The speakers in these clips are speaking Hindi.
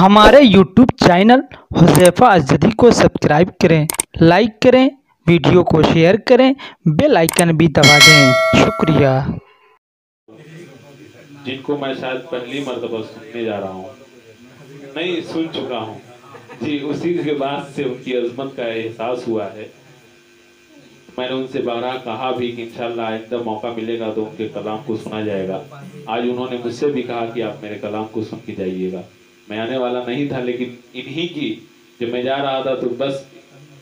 हमारे YouTube चैनल हुज़ैफ़ा अज़दी को सब्सक्राइब करें, लाइक करें, वीडियो को शेयर करें, बेल आइकन भी दबा दें। शुक्रिया। जिनको मैं शायद पहली मर्तबा सुनने जा रहा हूँ, नहीं, सुन चुका हूँ। जी, उसी के बाद से उनकी अजमत का एहसास हुआ है। मैंने उनसे बारह कहा भी कि इंशाल्लाह आइंदा मौका मिलेगा तो उनके कलाम को सुना जाएगा। आज उन्होंने मुझसे भी कहा कि आप मेरे कलाम को सुन के जाइएगा। मैं आने वाला नहीं था लेकिन इन्हीं की जब मैं जा रहा था तो बस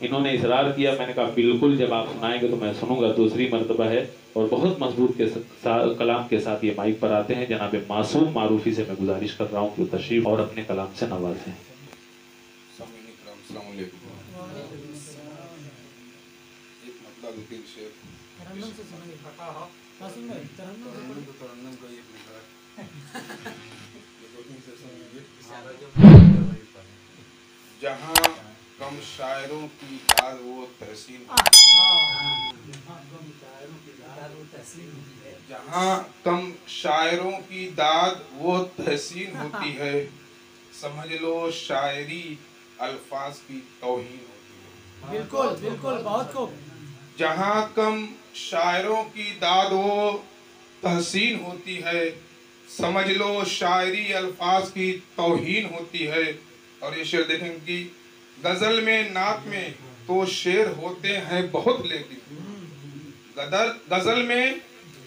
इन्होंने इसरार किया। मैंने कहा बिल्कुल जब आप सुनाएँगे तो मैं सुनूँगा दूसरी मरतबा है। और बहुत मज़बूत के सा, कलाम के साथ ये माइक पर आते हैं। जनाब मासूम मारूफी से मैं गुजारिश कर रहा हूँ कि तशरीफ़ और अपने कलाम से नवाजें जहाँ कम शायरों की दाद वो तहसीन जहाँ कम शायरों की दाद वो तहसीन होती है समझ लो शायरी अल्फाज की तौहीन होती है। बिल्कुल बिल्कुल बहुत खूब। जहाँ कम शायरों की दाद वो तहसीन होती है समझ लो शायरी अल्फाज की तौहीन होती है। और ये शेर देखेंगे कि गज़ल में नात में तो शेर होते हैं बहुत, लेकिन गदर, गज़ल में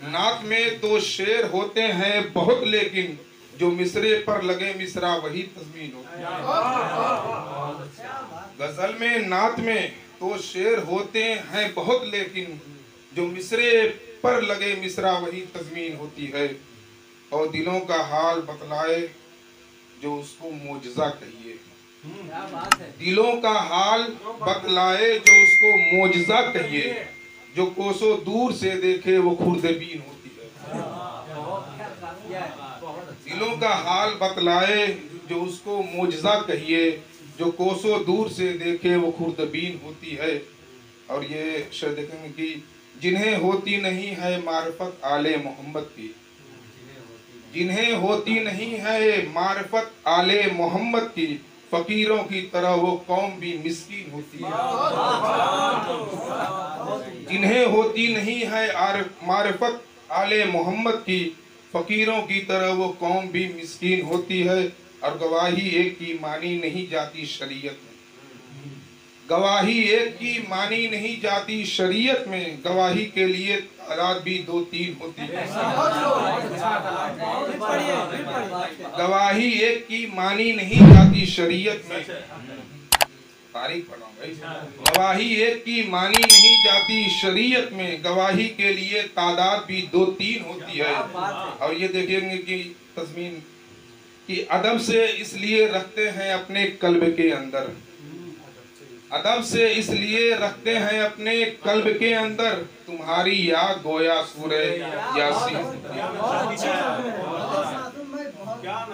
नात में तो शेर होते हैं बहुत, लेकिन जो मिसरे पर लगे मिसरा, वही तस्मीन होती है। गज़ल में नात में तो शेर होते हैं बहुत, लेकिन जो मिसरे पर लगे मिसरा, वही तजमीन होती है। और दिलों का हाल बतलाए जो उसको मोजजा कहिए। क्या बात है। दिलों का हाल बतलाए जो उसको मोजा कहिए। जो कोसों दूर से देखे वो खुर्दबीन होती है। दिलों का हाल बतलाए जो उसको मोजा कहिए। जो कोसो दूर से देखे वो खुर्दबीन होती है। और ये शेर देखेंगे कि जिन्हें होती नहीं है मार्फत आले मोहम्मद की। जिन्हें होती नहीं है मार्फत आले मोहम्मद की, फकीरों की तरह वो कौम भी मिस्कीन होती है। जिन्हें होती नहीं है मार्फत आले मोहम्मद की, फकीरों की तरह वो कौम भी मिस्कीन होती है, और गवाही एक की मानी नहीं जाती शरीयत में। गवाही एक की मानी नहीं जाती शरीयत में। गवाही के लिए तादाद भी दो तीन होती है। गवाही एक की मानी नहीं जाती शरीयत में। तारीख पढ़ा भाई। गवाही एक की मानी नहीं जाती शरीयत में। गवाही के लिए तादाद भी दो तीन होती है। और ये देखेंगे कि तस्मीन कि अदब से इसलिए रखते हैं अपने कल्ब के अंदर। अदब से इसलिए रखते हैं अपने कल्ब के अंदर, तुम्हारी याद गोया सूरह यासीन।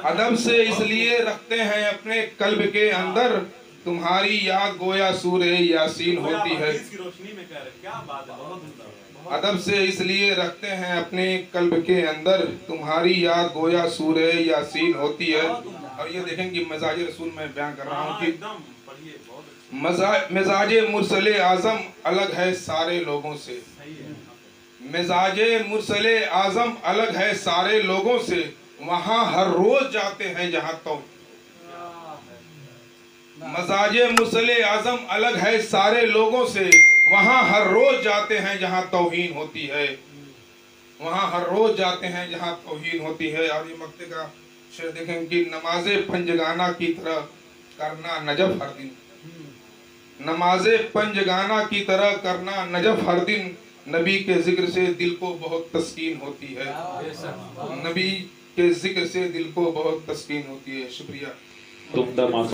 अदब से इसलिए रखते हैं अपने कल्ब के अंदर, तुम्हारी याद गोया सूरह यासीन होती है। अदब से इसलिए रखते हैं अपने कल्ब के अंदर, तुम्हारी याद गोया सूरह यासीन होती है। और ये देखें कि मजाज रसूल में बयान कर रहा हूँ कि मजा- मिजाज मुरसल आज़म अलग है सारे लोगों से। मिजाज मुरसल आज़म अलग है सारे लोगों से। वहाँ हर रोज जाते हैं जहाँ तो मजाज मुरसल आज़म अलग है सारे लोगों से। वहाँ हर रोज जाते हैं जहाँ तोहन होती है। वहाँ हर रोज जाते हैं जहाँ तौहीन होती है। और ये मक्ते का शेर देखें कि नमाज़ पंजगाना की तरह करना नजब हर दिन। नमाज़ पंजगाना की तरह करना नजफ हर दिन नबी के ज़िक्र से दिल को बहुत तस्कीन होती है। नबी के ज़िक्र से दिल को बहुत तस्कीन होती है। शुक्रिया।